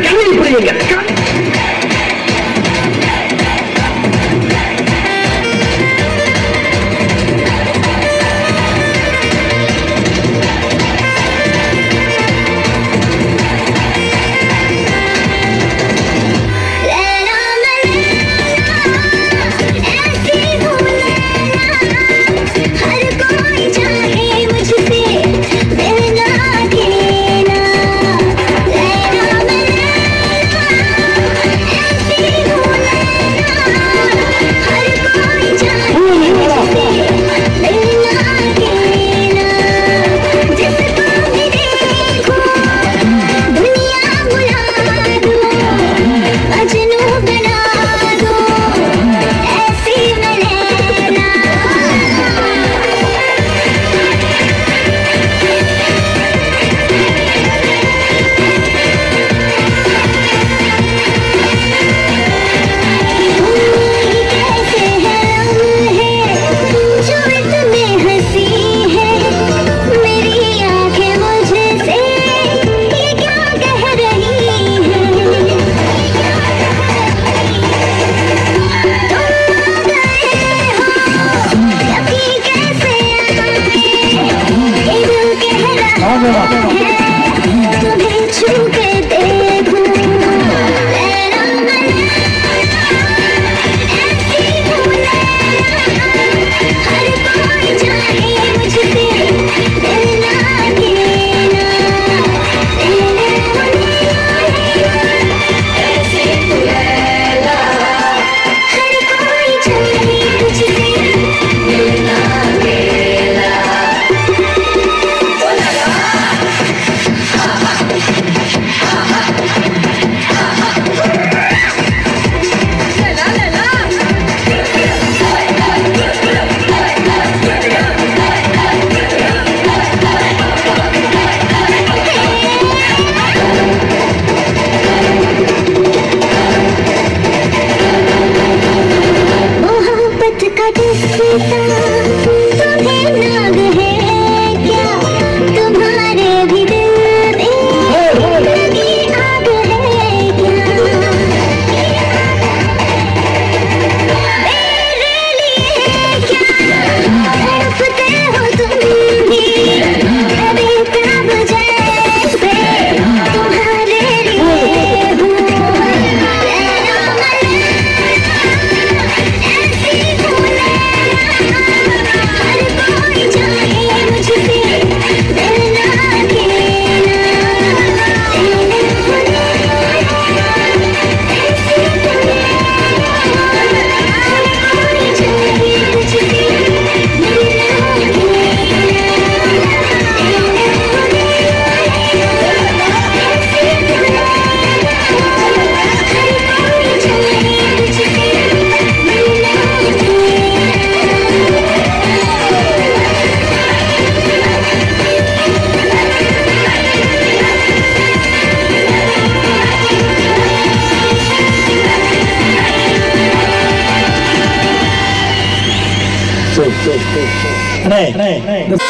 கல்லூரி புரியுங்க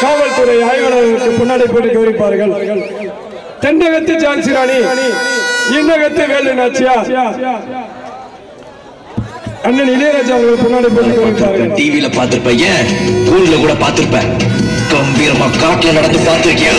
காவல்துறை ஆய்வாளர்களுக்கு முன்னாடி போட்டு கவனிப்பார்கள். தென்னகத்து ஜான்சி ராணி இன்னகத்து வேலு நாச்சியா? அண்ணன் இளையராஜா அவர்கள் முன்னாடி போட்டு கவனிப்பார்கள். ஏன்? கூட பாத்திருப்ப கம்பீரமா காட்டுல நடந்து பாத்திருக்கியா